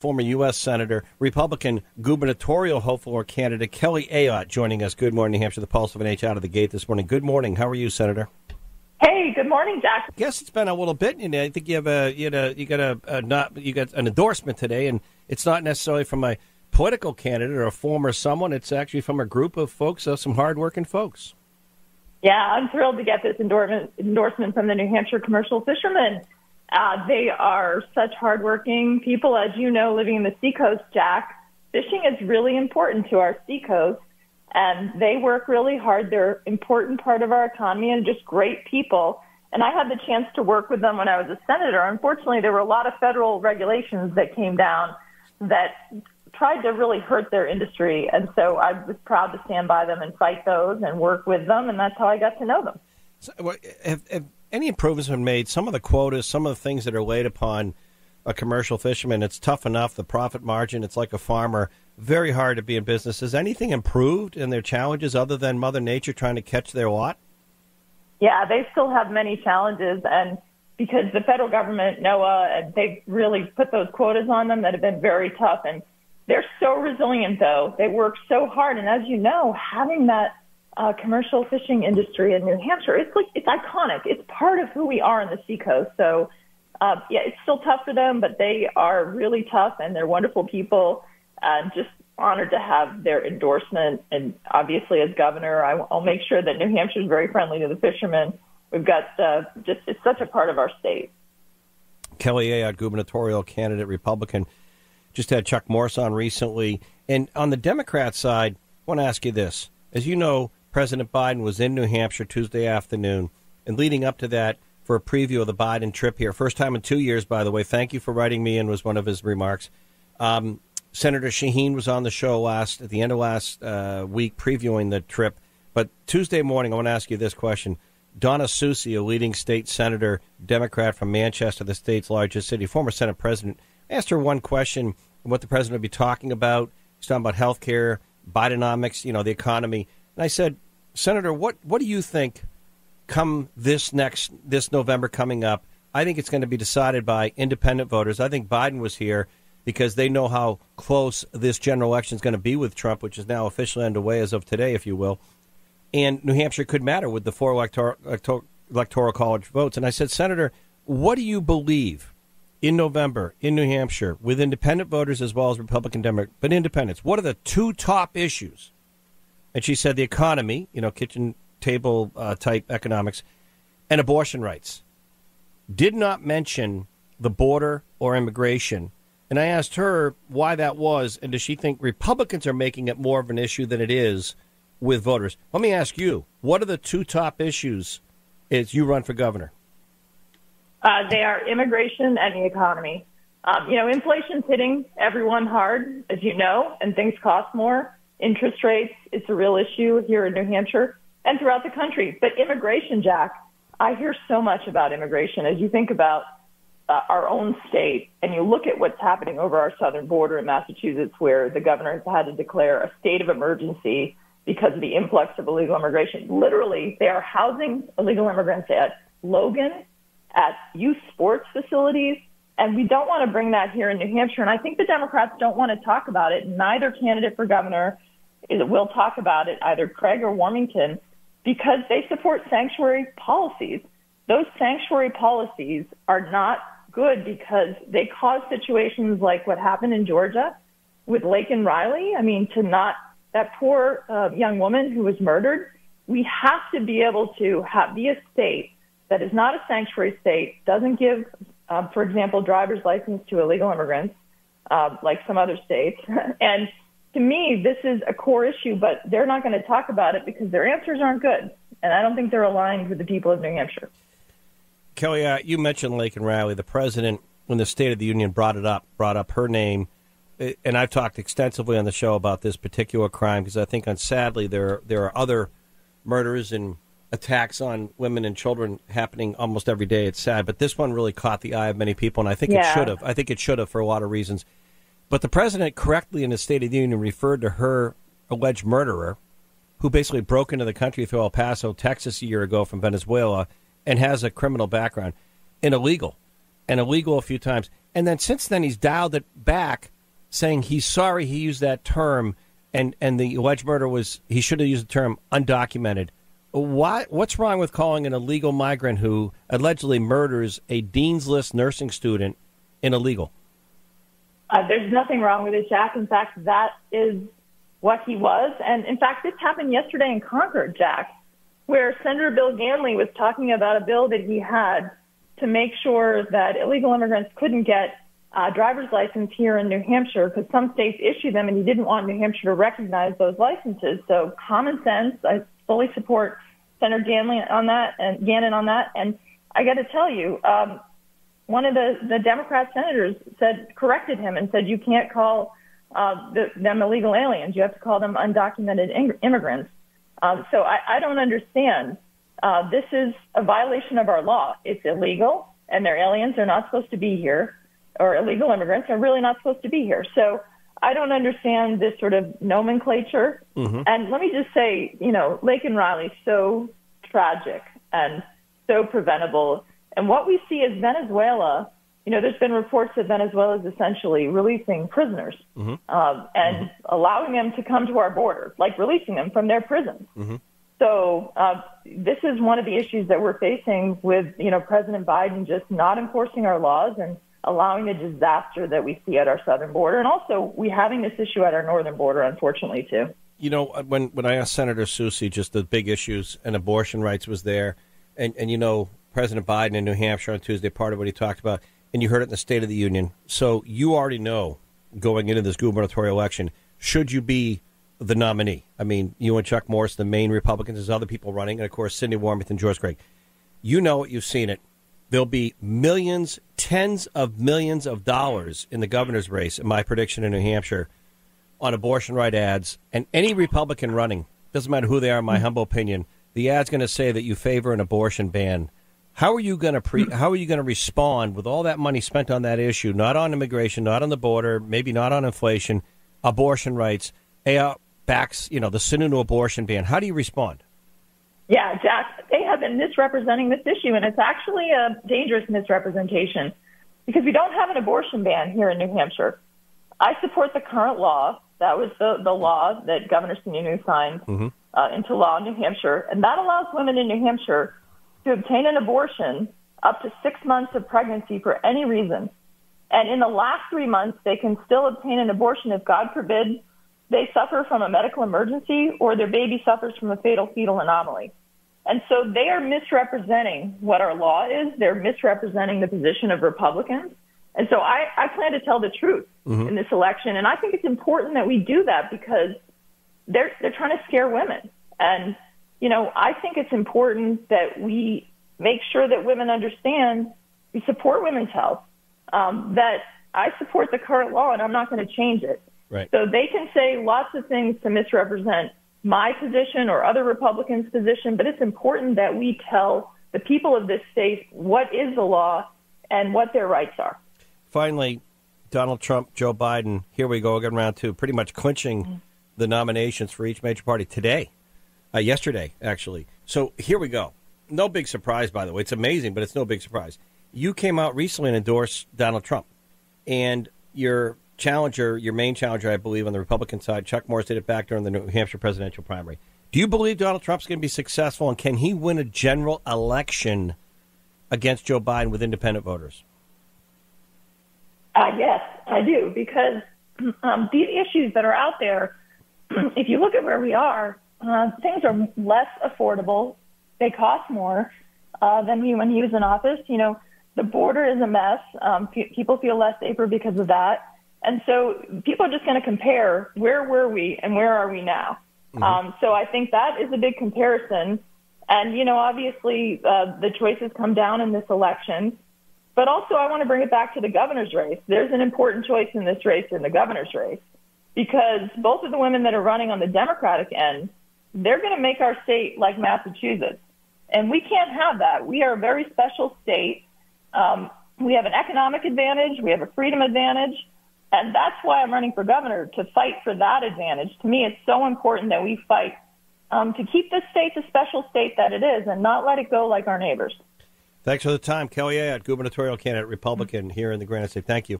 former U.S. Senator, Republican gubernatorial hopeful or candidate Kelly Ayotte joining us. Good morning, New Hampshire. The Pulse of NH out of the gate this morning. Good morning. How are you, Senator? Hey, good morning, Jack. I Guess it's been a little bit. And I think you have a you, know, you got a, a not you got an endorsement today, and it's not necessarily from a political candidate or a former someone. It's actually from a group of folks, uh, some hardworking folks. Yeah, I'm thrilled to get this endorsement endorsement from the New Hampshire commercial fishermen. Uh, they are such hardworking people, as you know, living in the seacoast, Jack. Fishing is really important to our seacoast, and they work really hard. They're an important part of our economy and just great people. And I had the chance to work with them when I was a senator. Unfortunately, there were a lot of federal regulations that came down that tried to really hurt their industry. And so I was proud to stand by them and fight those and work with them. And that's how I got to know them. So, have, have any improvements been made? Some of the quotas, some of the things that are laid upon a commercial fisherman, it's tough enough. The profit margin, it's like a farmer. Very hard to be in business. Has anything improved in their challenges other than Mother Nature trying to catch their lot? Yeah, they still have many challenges. And because the federal government, NOAA, they've really put those quotas on them that have been very tough. And they're so resilient, though. They work so hard. And as you know, having that uh, commercial fishing industry in New Hampshire. It's like it's iconic. It's part of who we are on the seacoast. So uh, yeah, it's still tough for them, but they are really tough and they're wonderful people. And just honored to have their endorsement. And obviously, as governor, I, will make sure that New Hampshire is very friendly to the fishermen. We've got uh, just it's such a part of our state. Kelly Ayotte, gubernatorial candidate, Republican, just had Chuck Morse on recently. And on the Democrat side, I want to ask you this: as you know, President Biden was in New Hampshire Tuesday afternoon, and leading up to that, for a preview of the Biden trip here. First time in two years, by the way. Thank you for writing me in, was one of his remarks. Um, Senator Shaheen was on the show last at the end of last uh, week previewing the trip. But Tuesday morning, I want to ask you this question. Donna Soucy, a leading state senator, Democrat from Manchester, the state's largest city, former Senate president, asked her one question what the president would be talking about. He's talking about health care, Bidenomics, you know, the economy. And I said, Senator, what what do you think come this next this November coming up? I think it's going to be decided by independent voters. I think Biden was here because they know how close this general election is going to be with Trump, which is now officially underway as of today, if you will. And New Hampshire could matter with the four electoral, electoral college votes. And I said, Senator, what do you believe in November in New Hampshire with independent voters as well as Republican Democrat, but independents? What are the two top issues and she said the economy, you know, kitchen table uh, type economics, and abortion rights. Did not mention the border or immigration. And I asked her why that was, and does she think Republicans are making it more of an issue than it is with voters? Let me ask you: What are the two top issues as you run for governor? Uh, they are immigration and the economy. Um, you know, inflation's hitting everyone hard, as you know, and things cost more interest rates. It's a real issue here in New Hampshire and throughout the country. But immigration, Jack, I hear so much about immigration. As you think about uh, our own state and you look at what's happening over our southern border in Massachusetts, where the governor has had to declare a state of emergency because of the influx of illegal immigration. Literally, they are housing illegal immigrants at Logan, at youth sports facilities, and we don't want to bring that here in New Hampshire. And I think the Democrats don't want to talk about it. Neither candidate for governor will talk about it, either Craig or Warmington, because they support sanctuary policies. Those sanctuary policies are not good because they cause situations like what happened in Georgia with Laken Riley. I mean, to not that poor uh, young woman who was murdered. We have to be able to have be a state that is not a sanctuary state, doesn't give, um, for example, driver's license to illegal immigrants, uh, like some other states, and to me, this is a core issue, but they're not going to talk about it because their answers aren't good. And I don't think they're aligned with the people of New Hampshire. Kelly, uh, you mentioned Laken Riley. The president, when the State of the Union brought it up, brought up her name. Uh, and I've talked extensively on the show about this particular crime because I think, on sadly, there there are other murders and attacks on women and children happening almost every day. It's sad, but this one really caught the eye of many people, and I think yeah. it should have. I think it should have for a lot of reasons. But the president correctly in his State of the Union referred to her alleged murderer, who basically broke into the country through El Paso, Texas, a year ago from Venezuela, and has a criminal background, and illegal, and illegal a few times. And then since then, he's dialed it back, saying he's sorry he used that term, and, and the alleged murder was, he should have used the term undocumented. Why, what's wrong with calling an illegal migrant who allegedly murders a Dean's List nursing student an illegal? Uh, there's nothing wrong with it, Jack. In fact, that is what he was. And in fact, this happened yesterday in Concord, Jack, where Senator Bill Ganley was talking about a bill that he had to make sure that illegal immigrants couldn't get a driver's license here in New Hampshire because some states issue them and he didn't want New Hampshire to recognize those licenses. So common sense, I fully support Senator Ganley on that and Gannon on that. And I got to tell you, um, one of the, the Democrat senators said, corrected him and said, you can't call uh, the, them illegal aliens. You have to call them undocumented ing- immigrants. Um, so I, I don't understand. Uh, this is a violation of our law. It's illegal, and they're aliens. They're not supposed to be here, or illegal immigrants are really not supposed to be here. So I don't understand this sort of nomenclature. Mm-hmm. And let me just say, you know, Laken Riley, so tragic and so preventable and what we see is Venezuela, you know, there's been reports that Venezuela is essentially releasing prisoners mm-hmm. um, and mm-hmm. allowing them to come to our border, like releasing them from their prisons. Mm-hmm. So uh, this is one of the issues that we're facing with, you know, President Biden just not enforcing our laws and allowing the disaster that we see at our southern border, and also we having this issue at our northern border, unfortunately, too. You know, uh, when when I asked Senator Soucy just the big issues and abortion rights was there, and and you know President Biden in New Hampshire on Tuesday, part of what he talked about, and you heard it in the State of the Union. So you already know going into this gubernatorial election, should you be the nominee? I mean, you and Chuck Morse, the main Republicans, there's other people running, and of course, Cinde Warmington, Joyce Craig. You know it, you've seen it. There'll be millions, tens of millions of dollars in the governor's race, in my prediction in New Hampshire, on abortion right ads. And any Republican running, doesn't matter who they are, in my mm. humble opinion, the ad's going to say that you favor an abortion ban how are you going to pre? Mm. How are you going to respond with all that money spent on that issue? Not on immigration, not on the border, maybe not on inflation, abortion rights, AR backs, you know, the Sununu abortion ban. How do you respond? Yeah, Jack, they have been misrepresenting this issue, and it's actually a dangerous misrepresentation because we don't have an abortion ban here in New Hampshire. I support the current law. That was the, the law that Governor Sununu signed mm-hmm. uh, into law in New Hampshire, and that allows women in New Hampshire to obtain an abortion up to six months of pregnancy for any reason. And in the last three months, they can still obtain an abortion if, God forbid, they suffer from a medical emergency or their baby suffers from a fatal fetal anomaly. And so they are misrepresenting what our law is. They're misrepresenting the position of Republicans. And so I, I plan to tell the truth mm-hmm. in this election. And I think it's important that we do that because they're, they're trying to scare women. And you know, I think it's important that we make sure that women understand we support women's health, um, that I support the current law and I'm not going to change it. Right. So they can say lots of things to misrepresent my position or other Republicans' position, but it's important that we tell the people of this state what is the law and what their rights are. Finally, Donald Trump, Joe Biden, here we go again, round two, pretty much clinching mm-hmm. the nominations for each major party today uh, yesterday, actually. So here we go. No big surprise, by the way. It's amazing, but it's no big surprise. You came out recently and endorsed Donald Trump, and your challenger, your main challenger, I believe, on the Republican side, Chuck Morse, did it back during the New Hampshire presidential primary. Do you believe Donald Trump's going to be successful, and can he win a general election against Joe Biden with independent voters? Uh, yes, I do, because um, these issues that are out there, if you look at where we are, uh, things are less affordable. They cost more uh, than he, when he was in office. You know, the border is a mess. Um, p- people feel less safer because of that. And so people are just going to compare where were we and where are we now. Mm-hmm. Um, so I think that is a big comparison. And, you know, obviously uh, the choices come down in this election. But also, I want to bring it back to the governor's race. There's an important choice in this race, in the governor's race, because both of the women that are running on the Democratic end they're going to make our state like Massachusetts. And we can't have that. We are a very special state. Um, we have an economic advantage. We have a freedom advantage. And that's why I'm running for governor to fight for that advantage. To me, it's so important that we fight um, to keep this state the special state that it is and not let it go like our neighbors. Thanks for the time. Kelly Ayotte, gubernatorial candidate, Republican here in the Granite State. Thank you.